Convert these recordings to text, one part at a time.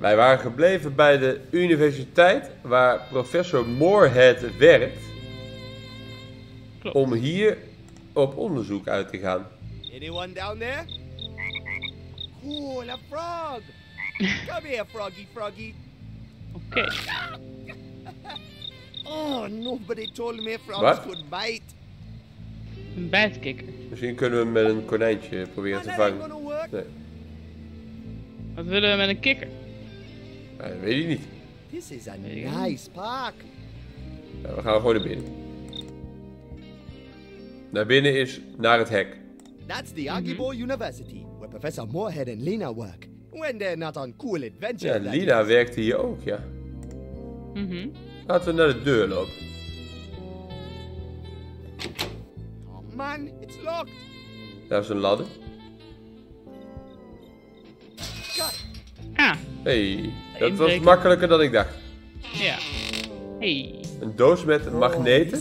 Wij waren gebleven bij de universiteit waar professor Moorhead werkt. Klopt. Om hier op onderzoek uit te gaan. Anyone down there? Cool, a frog. Come here, froggy, froggy. Oké. Oh, nobody told me frogs What? could bite. Een bijtkikker. Misschien kunnen we hem met een konijntje proberen Man, te vangen. Nee, Wat willen we met een kikker? Dat weet ik niet. This is a nice park. Ja, we gaan gewoon naar binnen. Naar binnen is naar het hek. That's the Agibo University, where Professor Moorhead and Lena work. When they're not on cool adventures. Ja, is. werkte hier ook, ja. Mhm. Laten we naar de deur lopen. Oh man, it's locked. Daar is een ladder. Ah, hey, dat was Inbreken. makkelijker dan ik dacht. ja. Hey. Een doos met magneten.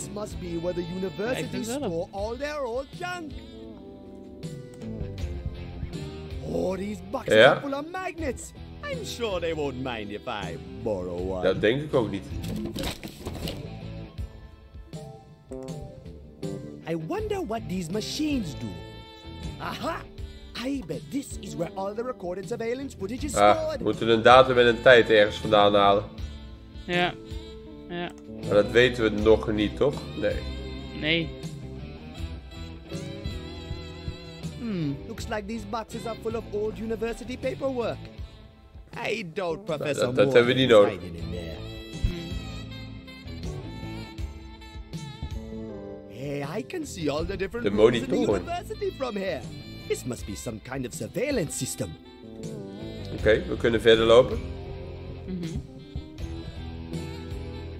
Lijkt het wel op. store all their old junk. Oh, these boxes Ja. are full of magnets. I'm sure they won't mind if I borrow one. Dat denk ik ook niet. I wonder what these machines do. Aha! I bet this is where all the recorded surveillance footage is Ah, stored. we moeten een datum en een tijd ergens vandaan halen. Ja. Ja. Maar dat weten we nog niet, toch? Nee. Nee. Hmm, looks like these boxes are full of old university paperwork. I doubt Professor dat- dat Moore hebben we niet nodig. there. Hey, I can see all the different De rooms in the monitoren. university from here. This must be some kind of surveillance system. Oké, we kunnen verder lopen.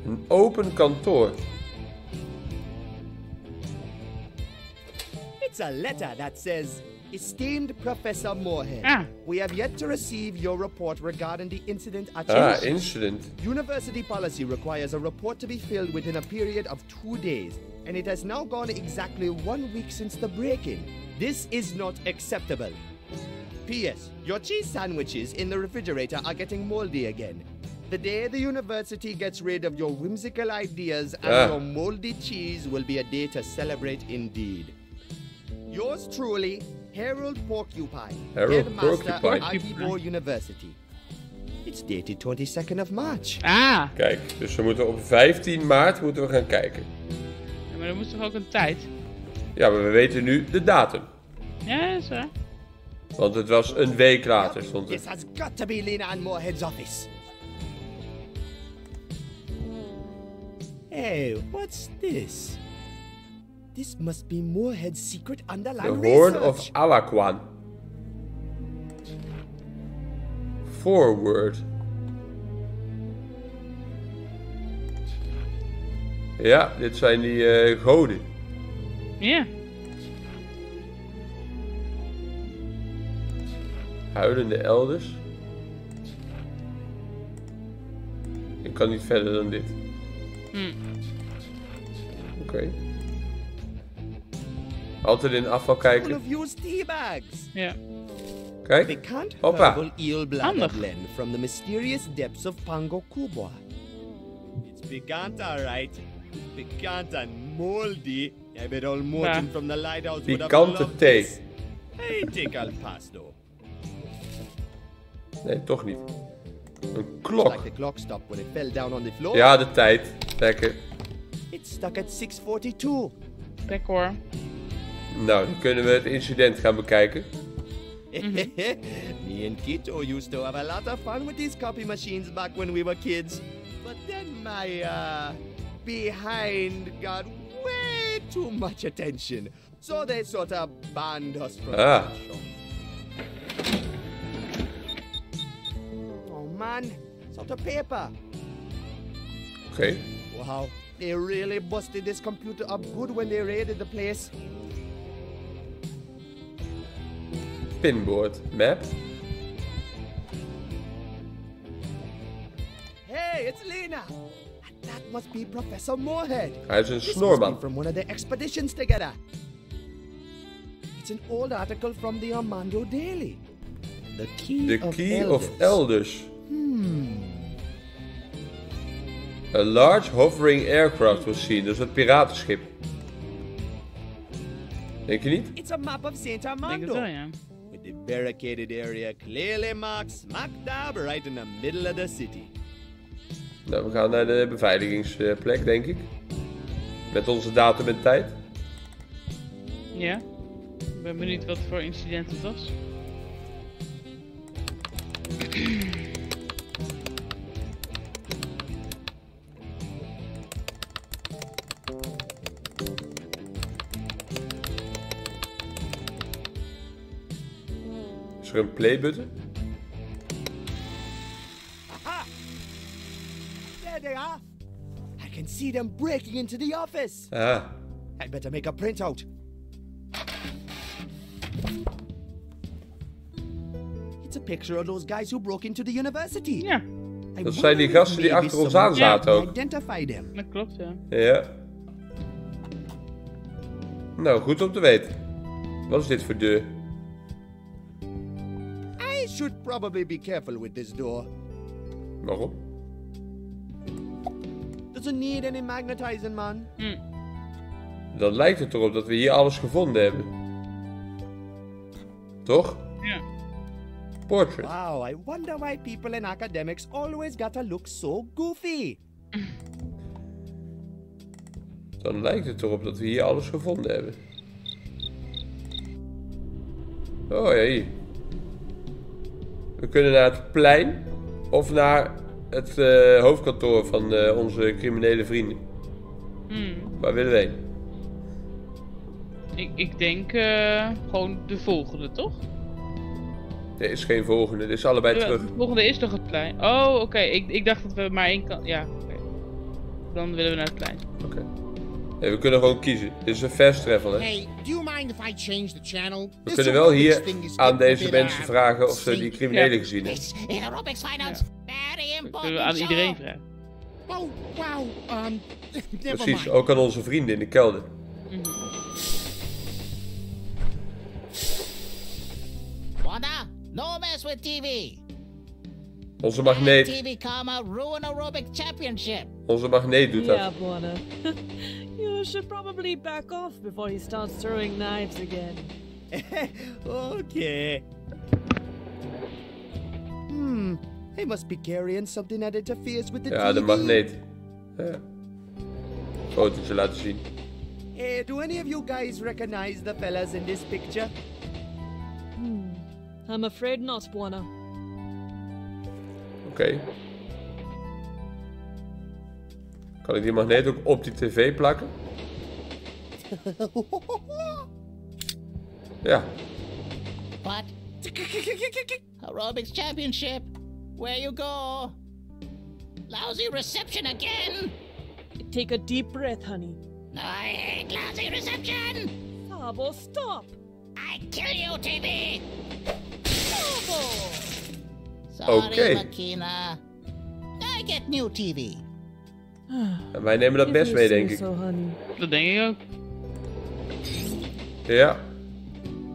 Een open kantoor. It's a letter that says, Esteemed Professor Moorhead, Ah. we have yet to receive your report regarding the incident at Ah, incident. University policy requires a report to be filled within a period of two days, and it has now gone exactly one week since the break in. This is not acceptable. P.S. Your cheese sandwiches in the refrigerator are getting moldy again. The day the university gets rid of your whimsical ideas and Ah. your moldy cheese will be a day to celebrate indeed. Yours truly, Harold Porcupine, Harold headmaster Porcupine. of Agibor University. It's dated 22nd of March. Ah. Kijk, dus we moeten op 15 maart moeten we gaan kijken. Ja, maar dan moest toch ook een tijd? Ja, maar we weten nu de datum. Ja, is waar. Want het was een week later, stond This het. has got to be Lena and Moorhead's office. Hey, what's this? This must be Moorhead's secret The underline Horn of Awaquan. Forward. Ja, dit zijn die eh, goden. Ja. Huilende elders. Ik kan niet verder dan dit. Hm. Oké. Altijd in afval kijken. Ja. Kijk. Hoppa. Handig. blend from the mysterious depths of Pango Kubwa. It's pikant, alright. Pikant and moldy. I bet old Morton Bah. from the lighthouse Pikante thee. think I'll pass though. Nee, toch niet. Een Like klok. the clock stopped when it fell down on the floor. Ja, de tijd. Lekker. It's stuck at 642. Pek hoor. Nou, dan kunnen we het incident gaan bekijken. Me and Kito used to have a lot of fun with these copy machines back when we were kids. But then my uh behind got too much attention. So they sort of banned us from Ah. that show. Oh man, it's out of paper. Okay. Wow, they really busted this computer up good when they raided the place. Pinboard. Map. Hey, it's Lina. And that must be Professor Moorhead. Hij is een This must be snorman. from one of the expeditions together. It's an old article from the Armando Daily. The key The of Key elders. of Elders. Hmm. A large hovering aircraft was seen. Dus het piratenschip. Denk je niet? It's a map of St. Ik denk Armando. wel, ja. With the barricaded area clearly marked smack dab right in the middle of the city. Nou, we gaan naar de beveiligingsplek, denk ik. Met onze datum en tijd. Ja. Ik ben benieuwd wat voor incident het was. Is er een playbutton? See them breaking into the office. Ah, I'd better make a printout. It's a picture of those guys who broke into the university. Ja, I Dat zijn die gasten die achter ons aan zaten can ook. Identify them. dat klopt, ja. ja. Nou, goed om te weten. Wat is dit voor deur? I should probably be careful with this door. Waarom? Doesn't need any magnetizing, man. Dan lijkt het erop dat we hier alles gevonden hebben. Toch? Ja. Wow, Portrait. I wonder why people in academics always gotta look so goofy. Dan lijkt het erop dat we hier alles gevonden hebben. Oh ja, hier. We kunnen naar het plein of naar het eh, hoofdkantoor van eh, onze criminele vrienden. Hmm. Waar willen we heen? Ik, ik denk eh, gewoon de volgende, toch? Er is geen volgende, dit is allebei Ja, terug. De volgende is toch het plein? Oh, oké. Ik, ik dacht dat we maar één kant... Ja, oké. Dan willen we naar het plein. Oké. Nee, we kunnen gewoon kiezen. Dit is een fast travel, hè. Hey, do you mind if I change the channel? We kunnen wel hier aan deze mensen vragen of ze die criminelen gezien hebben. Aerobics finance. Dat kunnen we aan iedereen vragen. Oh, wow. Um, Precies, mind. ook aan onze vrienden in de kelder. Wanda, no mess with TV. Onze magneet, TV karma ruin aerobic championship. onze magneet doet Yeah, dat. Buona. you should probably back off before he starts throwing knives again. okay. Hmm. They must be carrying something that interferes with the Ja, de magneet. Ja. Fotootje laten zien. Hey, do any of you guys recognize the fellas in this picture? I'm afraid not, Buona. Oké. Kan ik die magneet ook op die tv plakken? Ja. What? Aerobics championship. Where you go? Lousy reception again. Take a deep breath, honey. I hate lousy reception. Fabo, stop! I kill you, TV. Fabo! Sorry, Okay. Makina. I get new TV. Wij nemen dat best mee, denk ik. So, honey. Dat denk ik ook. Ja.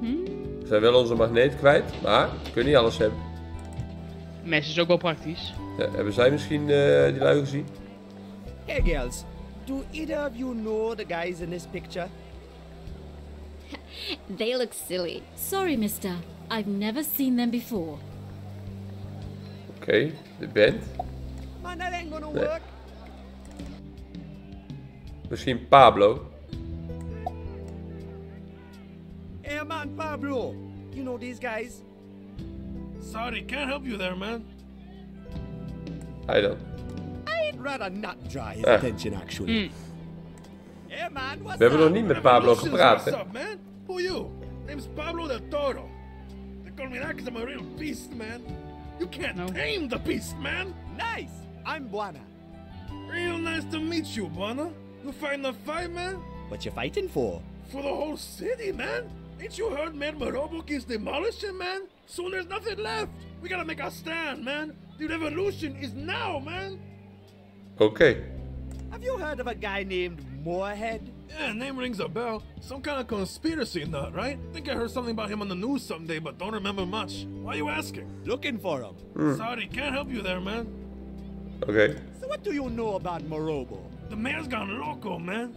We zijn wel onze magneet kwijt, maar we kunnen niet alles hebben. Mes is ook wel praktisch. Ja, hebben zij misschien eh, die lui gezien? Hey, girls. Do either of you know the guys in this picture? They look silly. Sorry, mister. I've never seen them before. Oké, de band. Man, that ain't gonna Nee. work. Misschien Pablo. Hey, man, Pablo. You know these guys? Sorry, can't help you there, man. I don't. I'd rather not draw his Ah. attention, actually. Hey, man, what's We hebben nog up? niet met Pablo Revolutions, gepraat, What's hè? up, man? Who you? Name's Pablo del Toro. They call me that because I'm a real beast, man. You can't No. tame the beast, man. Nice. I'm Bwana. Real nice to meet you, Bwana. You fighting the fight, man? What you fighting for? For the whole city, man. Ain't you heard man Morobo keeps demolishing, man? Soon there's nothing left. We gotta make a stand, man. The revolution is now, man. Okay. Have you heard of a guy named Moorhead? Yeah, name rings a bell. Some kind of conspiracy nut, right? Think I heard something about him on the news someday, but don't remember much. Why are you asking? Looking for him. Hmm. Sorry, can't help you there, man. Okay. So what do you know about Morobo? The mayor's gone loco, man.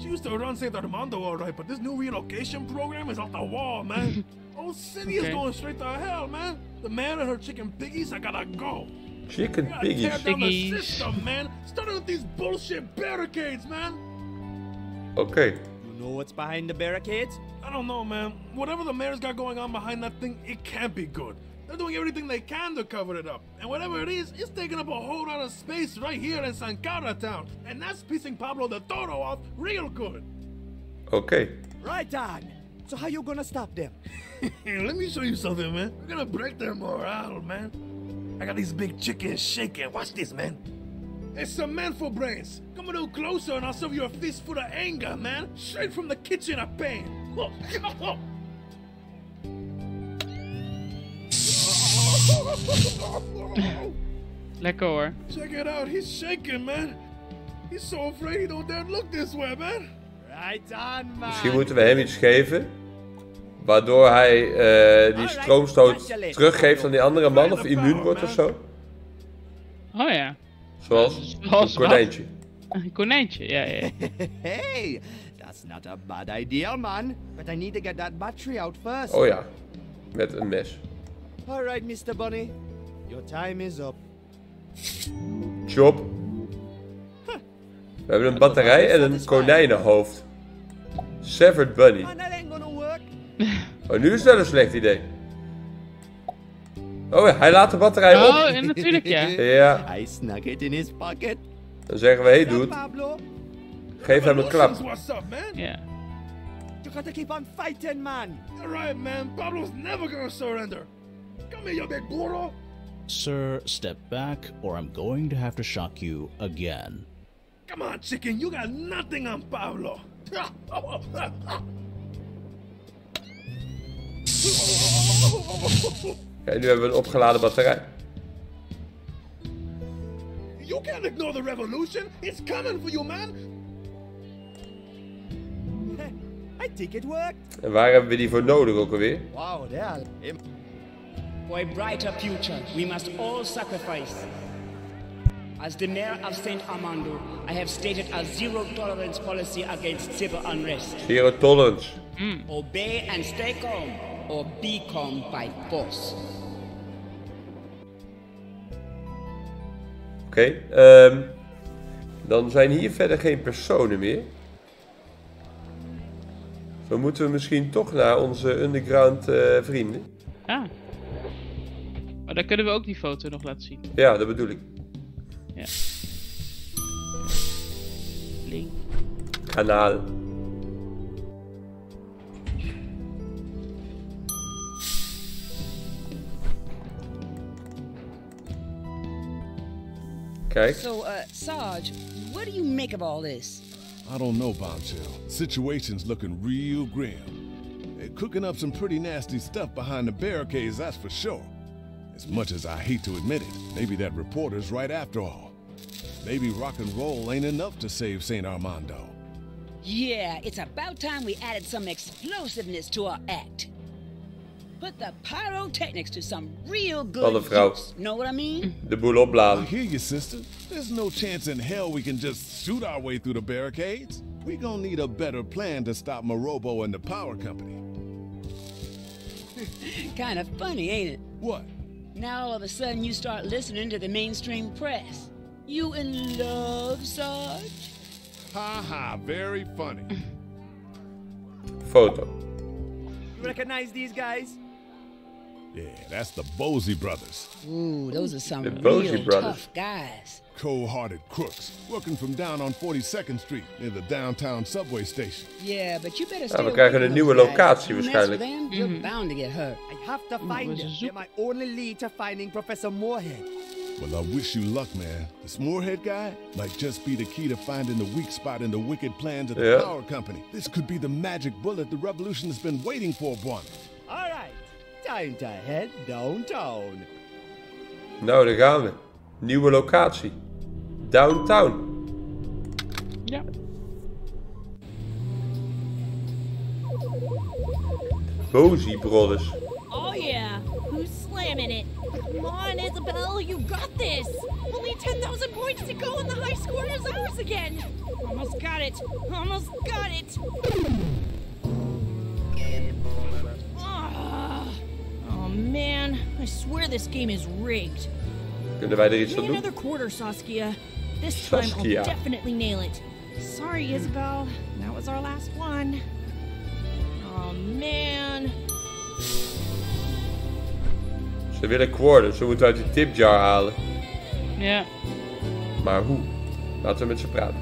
She used to run St. Armando alright, but this new relocation program is off the wall, man. Whole city Okay. is going straight to hell, man. The man and her chicken piggies, I gotta go. Chicken We gotta tear piggies. down the system, man. Starting with these bullshit barricades, man. Okay. You know what's behind the barricades? I don't know, man. Whatever the mayor's got going on behind that thing, it can't be good. They're doing everything they can to cover it up. And whatever it is, it's taking up a whole lot of space right here in Sankara town. And that's pissing Pablo the Toro off real good. Okay. Right on. So how you gonna stop them? Here, let me show you something, man. We're gonna break their morale, man. I got these big chickens shaking. Watch this, man. It's some man for brains. Come a little closer and I'll serve you a fistful of anger, man. Straight from the kitchen of pain. Lekker hoor. Check it out, he's shaking, man. He's so afraid he don't dare look this way, man. Misschien moeten we hem iets geven. Waardoor hij eh, die stroomstoot teruggeeft aan die andere man of immuun wordt of zo. Oh ja. Zoals Zoals een konijntje. Een konijntje, ja, ja. Hey, that's not a bad idea, man. But I need to get that battery out first. Oh ja, met een mes. All right, Mr. Bunny. Your time is up. Chop. We hebben een batterij en een konijnenhoofd. Severed Bunny. Man, that ain't gonna work. Oh, nu is dat een slecht idee. Oh ja, hij laat de batterij oh, op. Oh, en natuurlijk ja. Ja, I snuck it in his pocket. dan zeggen we, hey Now, dude, Pablo, geef hem een klap. What's up, man? Ja. you gotta keep on fighting, man. All right, man. Pablo's never gonna surrender. Come here, you big burro. Sir, step back, or I'm going to have to shock you again. Come on, chicken. You got nothing on Pablo. Ja, nu hebben we een opgeladen batterij. You can't ignore the revolution. It's coming for you, man. I think it worked. En waar hebben we die voor nodig ook alweer? Wow. Him. For a brighter future, we must all sacrifice. As the mayor of St. Armando, I have stated a zero tolerance policy against civil unrest. Zero tolerance. Obey and stay calm, or be calm by force. Oké, ehm, dan zijn hier verder geen personen meer. Dan moeten we misschien toch naar onze underground eh, vrienden. Ah. Maar dan kunnen we ook die foto nog laten zien. Ja, dat bedoel ik. Ja. Link. Kanaal. Kijk, So, uh, Sarge, what do you make of all this? I don't know, Bombshell. Situation's looking real grim. They're cooking up some pretty nasty stuff behind the barricades, that's for sure. As much as I hate to admit it, maybe that reporter's right after all. Maybe rock and roll ain't enough to save St. Armando. Yeah, it's about time we added some explosiveness to our act. Put the pyrotechnics to some real good Wat een vrouw. use. Know what I mean? de boel I opladen. hear you, sister. There's no chance in hell we can just shoot our way through the barricades. We gonna need a better plan to stop Morobo and the power company. kind of funny, ain't it? What? Now all of a sudden you start listening to the mainstream press. You in love, Sarge? Ha ha, very funny. Photo. You recognize these guys? Yeah, that's the Bosey brothers. Ooh, those are some The Bosey real brothers. tough guys. Cold-hearted crooks working from down on 42nd Street near the downtown subway station. Yeah, but you better we stay away krijgen from een those nieuwe guys. locatie You mess waarschijnlijk. with them, mm-hmm. you're bound to get hurt. I have to find was them. a They're my only lead to finding Professor Moorhead. Well, I wish you luck, man. This Moorhead guy might just be the key to finding the weak spot in the wicked plans of the Yeah. power company. This could be the magic bullet the revolution has been waiting for, Bwana. All right, time to head downtown. Nou, daar gaan we. Nieuwe locatie. Downtown. Ja. Bosey Brothers. Oh yeah, who's slamming minute. Come on, Isabel, you got this. Only 10,000 points to go and the high score is ours again. Almost got it. Almost got it. Ah. Oh man, I swear this game is rigged. Kunnen wij er iets Give aan me doen? another quarter, Saskia. This time Saskia. I'll definitely nail it. Sorry, Isabel. That was our last one. Oh man. Ze willen quarters, ze moeten uit die tipjar halen. Ja. Maar hoe? Laten we met ze praten.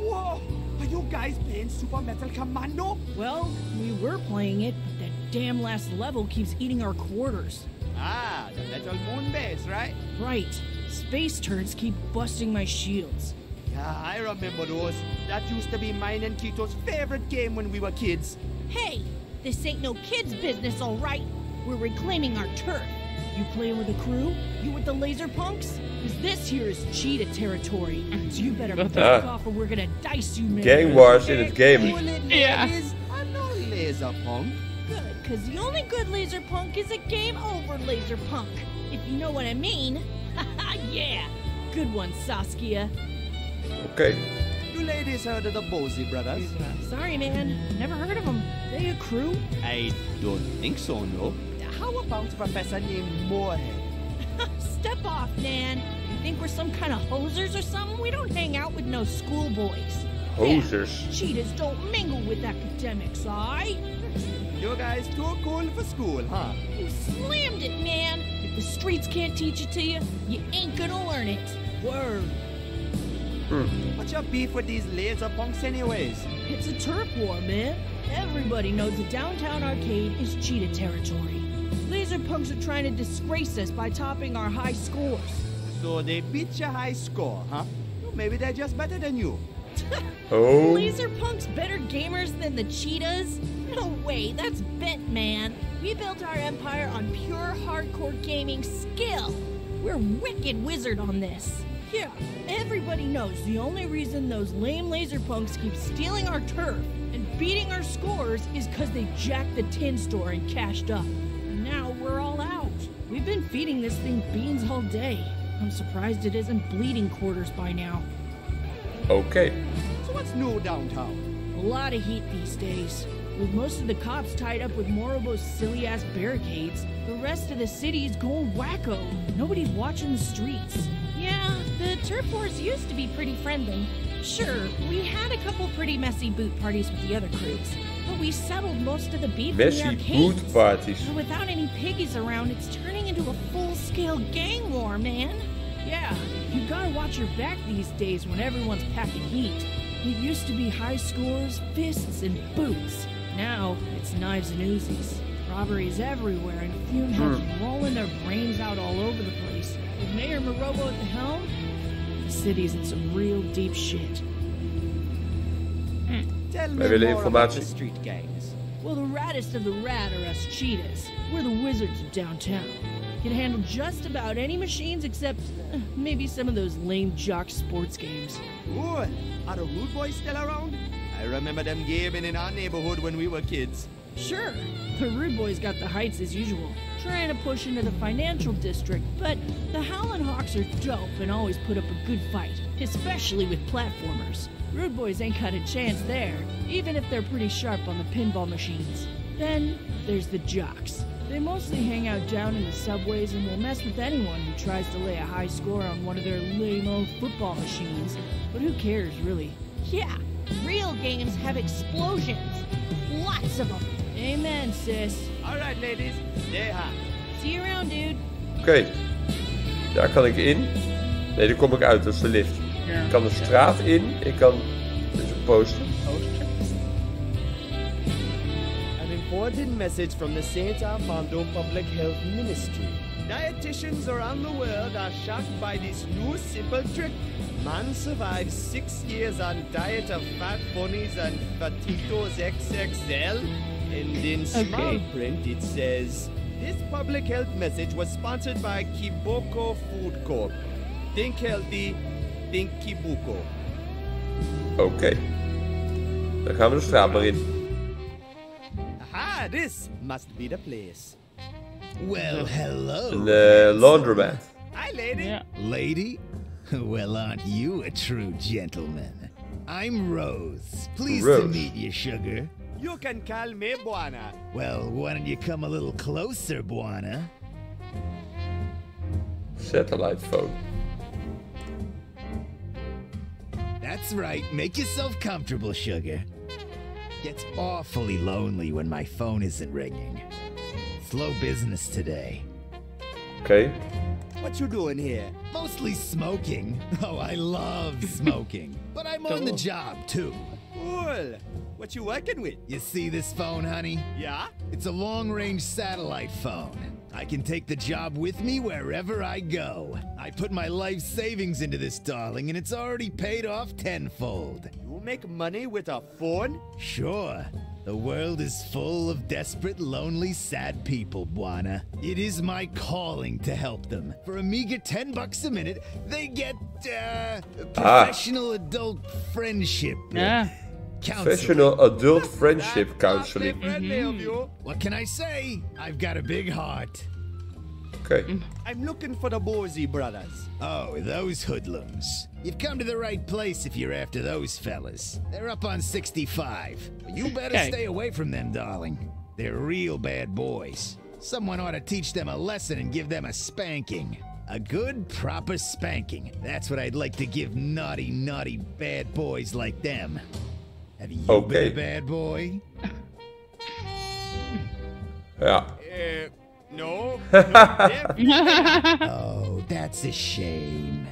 Whoa! Are you guys playing Super Metal Commando? Well, we were playing it, but that damn last level keeps eating our quarters. Ah, the Metal Moon base, right? Right. Space turds keep busting my shields. Yeah, I remember those. That used to be mine and Kito's favorite game when we were kids. Hey, this ain't no kid's business, all right? We're reclaiming our turf. You playing with the crew? You with the laser punks? Cause this here is cheetah territory. So you better Wat back dan? off or we're gonna dice you, man. Gang wars in het game. Yeah. I'm no laser punk. Good, cause the only good laser punk is a game over laser punk. If you know what I mean. yeah. Good one, Saskia. Okay. You ladies heard of the Bosey brothers? Sorry, man. Never heard of them. They a crew? I don't think so, no. How about a professor named Moorhead? Step off, Nan. You think we're some kind of hosers or something? We don't hang out with no schoolboys. Hosers. Cheetahs don't mingle with academics, I. You guys too cool for school, huh? You slammed it, man. If the streets can't teach it to you, you ain't gonna learn it. Word. Hmm. What's your beef with these laser punks anyways? It's a turf war, man. Everybody knows the downtown arcade is cheetah territory. Laser punks are trying to disgrace us by topping our high scores. So they beat your high score, huh? Well, maybe they're just better than you. Oh. Laser punks better gamers than the cheetahs? No way, that's bent, man. We built our empire on pure hardcore gaming skill. We're wicked wizard on this. Yeah, everybody knows the only reason those lame laser punks keep stealing our turf and beating our scores is because they jacked the tin store and cashed up. And now we're all out. We've been feeding this thing beans all day. I'm surprised it isn't bleeding quarters by now. Okay. So what's new downtown? A lot of heat these days. With most of the cops tied up with Morobo's silly ass barricades, the rest of the city is going wacko. Nobody's watching the streets. Yeah, the turf wars used to be pretty friendly. Sure, we had a couple pretty messy boot parties with the other crews, but we settled most of the beef in the Messy arcades. boot parties. But without any piggies around, it's turning into a full-scale gang war, man. Yeah, you gotta watch your back these days when everyone's packing heat. It used to be high scores, fists, and boots. Now it's knives and Uzis. Robberies everywhere, and fume heads hmm. rolling their brains out all over the place. With Mayor Morobo at the helm, the city's in some real deep shit. Tell me Wij willen more about the street gangs. Well, the raddest of the rat are us cheetahs. We're the wizards of downtown. Can handle just about any machines except uh, maybe some of those lame jock sports games. Ooh, are the rude boys still around? I remember them gaming in our neighborhood when we were kids. Sure, the rude boys got the heights as usual, trying to push into the financial district, but the Howlin' Hawks are dope and always put up a good fight, especially with platformers. Rude boys ain't got a chance there, even if they're pretty sharp on the pinball machines. Then there's the jocks. They mostly hang out down in the subways and will mess with anyone who tries to lay a high score on one of their lame old football machines. But who cares, really? Yeah, real games have explosions. Lots of them. Amen, sis. All right, ladies, stay hot. See you around, dude. Oké. Daar kan ik in. Nee, daar kom ik uit, dat is de lift. Ik kan de straat in. Ik kan... Dit is een poster. An important message from the St. Armando Public Health Ministry. Dietitians around the world are shocked by this new simple trick. Man survives six years on diet of fat bunnies and fatitos XXL. And in small Okay. print it says, this public health message was sponsored by Kiboko Food Corp. Think healthy, think Kiboko. Okay. Dan gaan we de straat maar in. Aha, this must be the place. Well, hello. The laundromat. Hi, lady. Lady? Well, aren't you a true gentleman? I'm Rose. Pleased to meet you, sugar. You can call me Bwana. Well, why don't you come a little closer, Bwana? Satellite phone. That's right. Make yourself comfortable, sugar. Gets awfully lonely when my phone isn't ringing. Slow business today. Okay. What you doing here? Mostly smoking. Oh, I love smoking. but I'm on the job, too. Cool. What you working with? You see this phone, honey? Yeah? It's a long range satellite phone. I can take the job with me wherever I go. I put my life savings into this, darling, and it's already paid off tenfold. You make money with a phone? Sure. The world is full of desperate, lonely, sad people, Bwana. It is my calling to help them. For a meager 10 bucks a minute, they get, uh, professional adult friendship. Yeah. Counseling. Professional Adult Friendship Counseling. Mm-hmm. What can I say? I've got a big heart. Okay. I'm looking for the Bozy brothers. Oh, those hoodlums. You've come to the right place if you're after those fellas. They're up on 65. You better Okay. stay away from them, darling. They're real bad boys. Someone ought to teach them a lesson and give them a spanking. A good, proper spanking. That's what I'd like to give naughty, naughty bad boys like them. Have you Okay. been a bad boy? Ja. Uh, no. oh, that's a shame.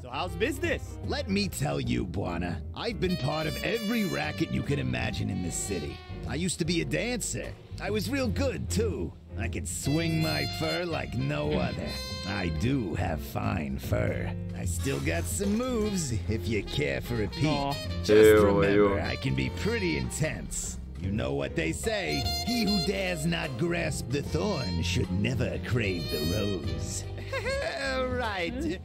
So how's business? Let me tell you, Bwana, I've been part of every racket you can imagine in this city. I used to be a dancer. I was real good, too. I could swing my fur like no other. I do have fine fur. I still got some moves if you care for a peek. Just Ew, remember, ew. I can be pretty intense. You know what they say he who dares not grasp the thorn should never crave the rose. right.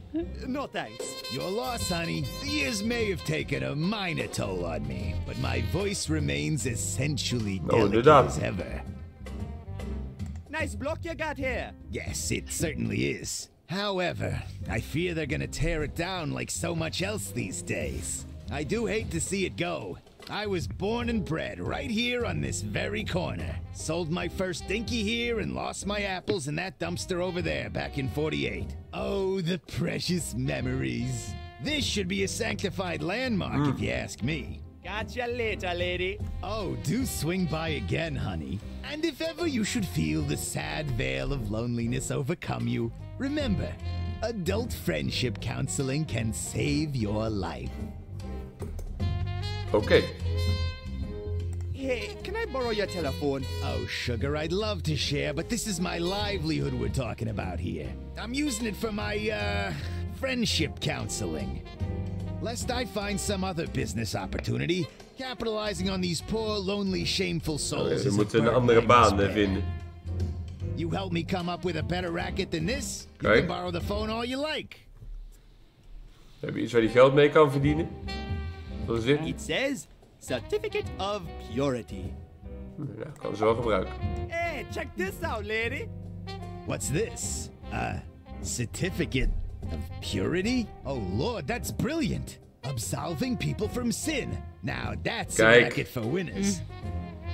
No thanks. Your loss, honey. The years may have taken a minor toll on me, but my voice remains essentially Oh, delicate inderdaad. as ever. Nice block you got here. Yes, it certainly is. However, I fear they're gonna tear it down like so much else these days. I do hate to see it go. I was born and bred right here on this very corner. Sold my first dinky here and lost my apples in that dumpster over there back in 48. Oh, the precious memories. This should be a sanctified landmark if hmm. you ask me. Catch you later, lady. Oh, do swing by again, honey. And if ever you should feel the sad veil of loneliness overcome you, remember, adult friendship counseling can save your life. Okay. Hey, can I borrow your telephone? Oh, sugar, I'd love to share, but this is my livelihood we're talking about here. I'm using it for my, uh, friendship counseling. Lest I find some other business opportunity, capitalizing on these poor, lonely, shameful souls. We moeten een andere baan vinden. You help me come up with a better racket than this? You can borrow the phone all you like. We hebben iets waar hij geld mee kan verdienen. Wat is dit? It says Certificate of Purity. Ja, kan ze wel gebruiken. Hey, check this out, lady. What's this? A certificate of purity? Oh lord, that's brilliant. Absolving people from sin. Now that's a racket for winners.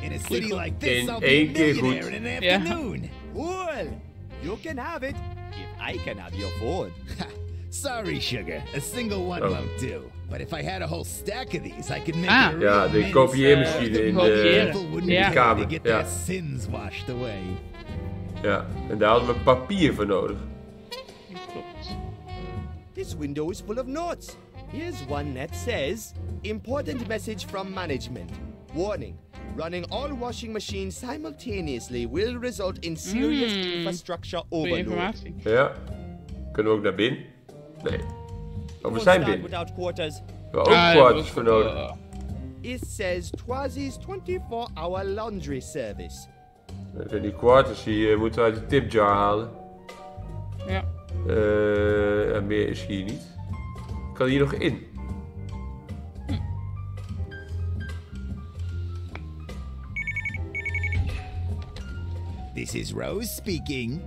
In a city like this, In I'll be a één keer goed. millionaire in an Ja. afternoon. Cool. You can have it if I can have your phone. Sorry, sugar. A single one Oh. won't do. But if I had a whole stack of these, I could make Ah. it a Ja, real de mint. kopieermachine Uh, in Kopiëren. People wouldn't Ja. be Kamer, to get ja. their sins washed away. Ja, en daar hadden we papier voor nodig. Klopt. This window is full of notes. Here's one that says Important message from management. Warning. Running all washing machines simultaneously will result in serious Mm. infrastructure overload. informatie. Ja. Kunnen we ook naar binnen? Nee. Oh, we Won't zijn binnen. without quarters. We hebben ook Ah, kwartjes ja, voor nodig. It says Twazi's 24-hour laundry service. En die kwartjes die moeten we uit de tipjar halen. Ja. Eh, en meer is hier niet. Kan hier nog in? This is Rose speaking.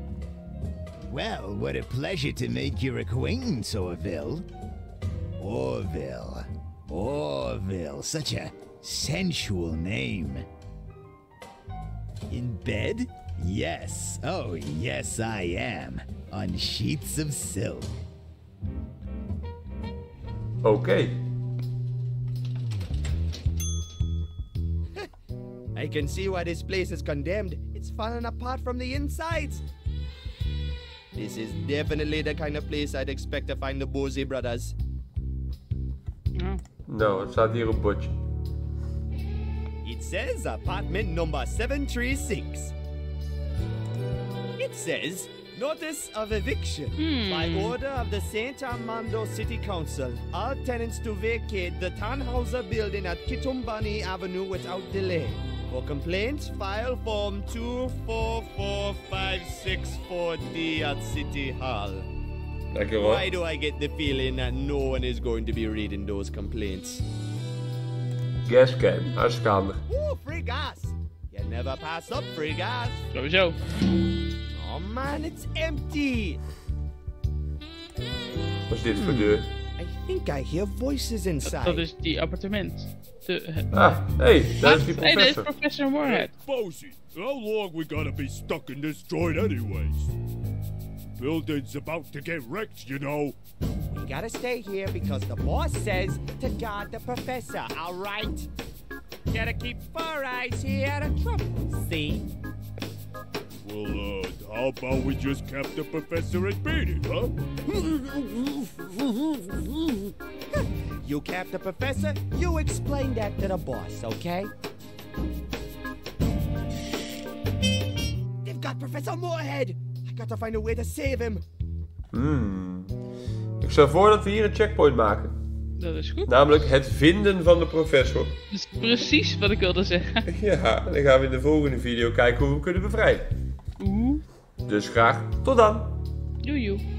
Well, what a pleasure to make your acquaintance, Orville. Orville. Orville. Such a sensual name. In bed? Yes. Oh, yes, I am. On sheets of silk. Okay. I can see why this place is condemned. It's falling apart from the insides. This is definitely the kind of place I'd expect to find the Bozy brothers. Het staat hier op bordje. It says apartment number 736. It says notice of eviction hmm. by order of the St. Armando City Council. All tenants to vacate the Tannhauser building at Kitumbani Avenue without delay. For complaints, file form 244564D at City Hall. Lekker hoor. Why do I get the feeling that no one is going to be reading those complaints? Gascan, hartstikke handig. Ooh, free gas! You never pass up free gas. Sowieso. Oh man, it's empty. Wat is dit voor deur? I think I hear voices inside. Dat is die appartement. De, Ah, hey, daar is die Hey, dat is professor. professor Moorhead. Bosie, how long we gonna be stuck in this joint anyways? Building's about to get wrecked, you know. We gotta stay here because the boss says to guard the professor, alright? Gotta keep four eyes here on trouble, see? Well, uh, how about we just cap the professor and beat it, huh? You cap the professor, you explain that to the boss, okay? They've got Professor Moorhead! I gotta find a way to save him. Hmm. Ik stel voor dat we hier een checkpoint maken. Dat is goed. Namelijk het vinden van de professor. Dat is precies wat ik wilde zeggen. Ja, dan gaan we in de volgende video kijken hoe we hem kunnen bevrijden. Oeh. Dus graag tot dan. Joejoe.